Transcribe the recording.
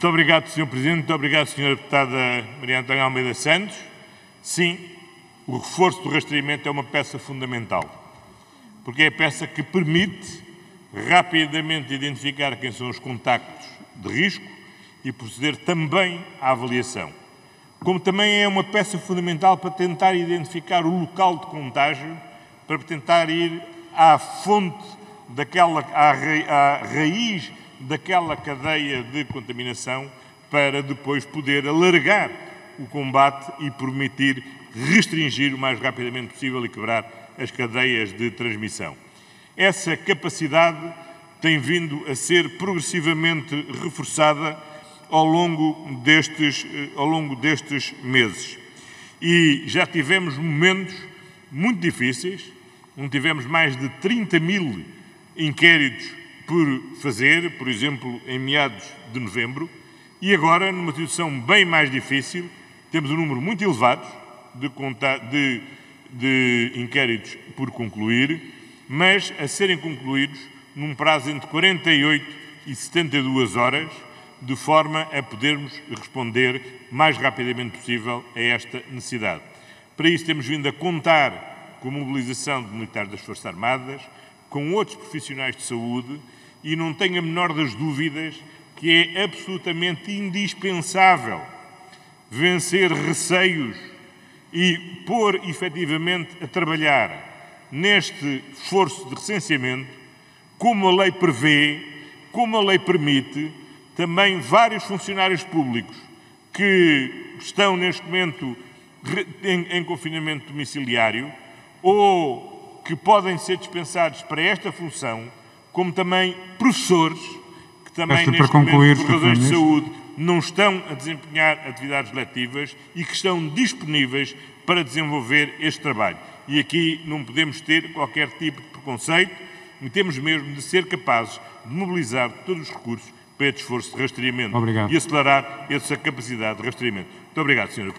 Muito obrigado, Sr. Presidente. Muito obrigado, Sra. Deputada Maria Antónia Almeida Santos. Sim, o reforço do rastreamento é uma peça fundamental, porque é a peça que permite rapidamente identificar quem são os contactos de risco e proceder também à avaliação. Como também é uma peça fundamental para tentar identificar o local de contágio, para tentar ir à fonte daquela, à raiz daquela cadeia de contaminação, para depois poder alargar o combate e permitir restringir o mais rapidamente possível e quebrar as cadeias de transmissão. Essa capacidade tem vindo a ser progressivamente reforçada ao longo destes, eh, ao longo destes meses. E já tivemos momentos muito difíceis, onde tivemos mais de 30 mil inquéritos por fazer, por exemplo, em meados de novembro, e agora, numa situação bem mais difícil, temos um número muito elevado de, de, de inquéritos por concluir, mas a serem concluídos num prazo entre 48 e 72 horas, de forma a podermos responder mais rapidamente possível a esta necessidade. Para isso, temos vindo a contar com a mobilização de militares das Forças Armadas, com outros profissionais de saúde, e não tenho a menor das dúvidas que é absolutamente indispensável vencer receios e pôr efetivamente a trabalhar neste esforço de recenseamento, como a lei prevê, como a lei permite, também vários funcionários públicos que estão neste momento em, em confinamento domiciliário ou que podem ser dispensados para esta função, como também professores que também Esta neste concluir, momento, por razões de saúde, não estão a desempenhar atividades letivas e que estão disponíveis para desenvolver este trabalho. E aqui não podemos ter qualquer tipo de preconceito e temos mesmo de ser capazes de mobilizar todos os recursos para este esforço de rastreamento obrigado. e acelerar essa capacidade de rastreamento. Muito obrigado, Sr.